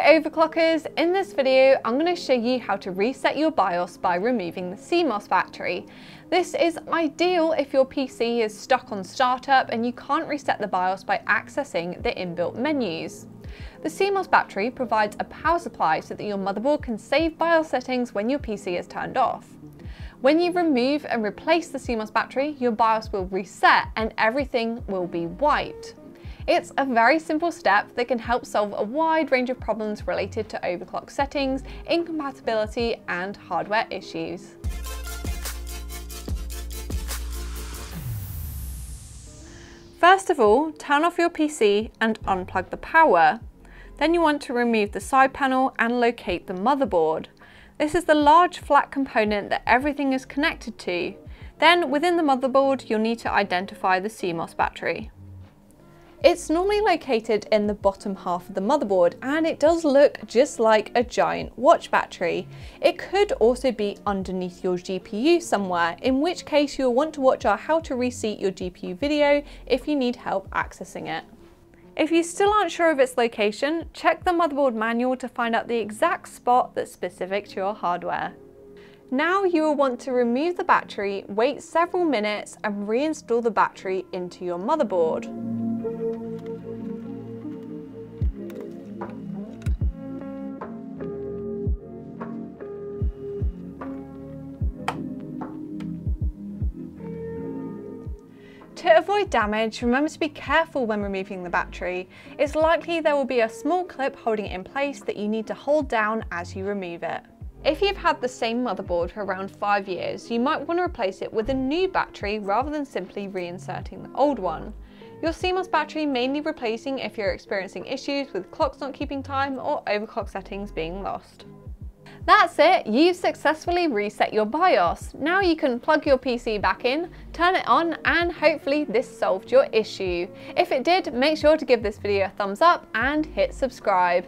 Overclockers, in this video I'm going to show you how to reset your BIOS by removing the CMOS battery. This is ideal if your PC is stuck on startup and you can't reset the BIOS by accessing the inbuilt menus. The CMOS battery provides a power supply so that your motherboard can save BIOS settings when your PC is turned off. When you remove and replace the CMOS battery, your BIOS will reset and everything will be white. It's a very simple step that can help solve a wide range of problems related to overclock settings, incompatibility and hardware issues. First of all, turn off your PC and unplug the power. Then you want to remove the side panel and locate the motherboard. This is the large flat component that everything is connected to. Then within the motherboard, you'll need to identify the CMOS battery. It's normally located in the bottom half of the motherboard and it does look just like a giant watch battery. It could also be underneath your GPU somewhere, in which case you'll want to watch our how to reseat your GPU video if you need help accessing it. If you still aren't sure of its location, check the motherboard manual to find out the exact spot that's specific to your hardware. Now you will want to remove the battery, wait several minutes and reinstall the battery into your motherboard. To avoid damage, remember to be careful when removing the battery. It's likely there will be a small clip holding it in place that you need to hold down as you remove it. If you've had the same motherboard for around 5 years, you might want to replace it with a new battery rather than simply reinserting the old one. Your CMOS battery may need replacing if you're experiencing issues with clocks not keeping time or overclock settings being lost. That's it, you've successfully reset your BIOS. Now you can plug your PC back in, turn it on, and hopefully this solved your issue. If it did, make sure to give this video a thumbs up and hit subscribe.